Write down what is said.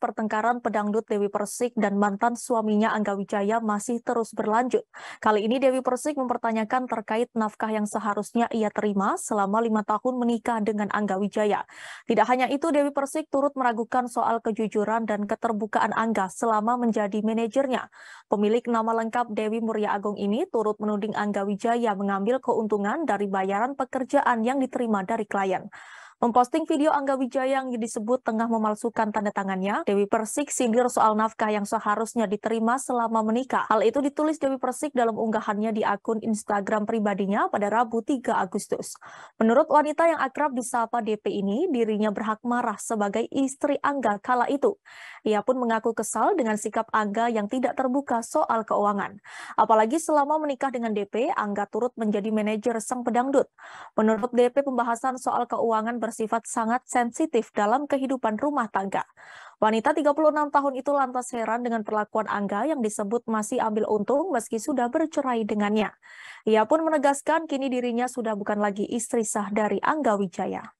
pertengkaran pedangdut Dewi Persik dan mantan suaminya Angga Wijaya masih terus berlanjut. Kali ini Dewi Persik mempertanyakan terkait nafkah yang seharusnya ia terima selama lima tahun menikah dengan Angga Wijaya. Tidak hanya itu, Dewi Persik turut meragukan soal kejujuran dan keterbukaan Angga selama menjadi manajernya. Pemilik nama lengkap Dewi Muria Agung ini turut menuding Angga Wijaya mengambil keuntungan dari bayaran pekerjaan yang diterima dari klien. Memposting video Angga Wijaya yang disebut tengah memalsukan tanda tangannya, Dewi Persik sindir soal nafkah yang seharusnya diterima selama menikah. Hal itu ditulis Dewi Persik dalam unggahannya di akun Instagram pribadinya pada Rabu 3 Agustus. Menurut wanita yang akrab disapa DP ini, dirinya berhak marah sebagai istri Angga kala itu. Ia pun mengaku kesal dengan sikap Angga yang tidak terbuka soal keuangan. Apalagi selama menikah dengan DP, Angga turut menjadi manajer sang pedangdut. Menurut DP, pembahasan soal keuangan bersifat sangat sensitif dalam kehidupan rumah tangga. Wanita 36 tahun itu lantas heran dengan perlakuan Angga yang disebut masih ambil untung meski sudah bercerai dengannya. Ia pun menegaskan kini dirinya sudah bukan lagi istri sah dari Angga Wijaya.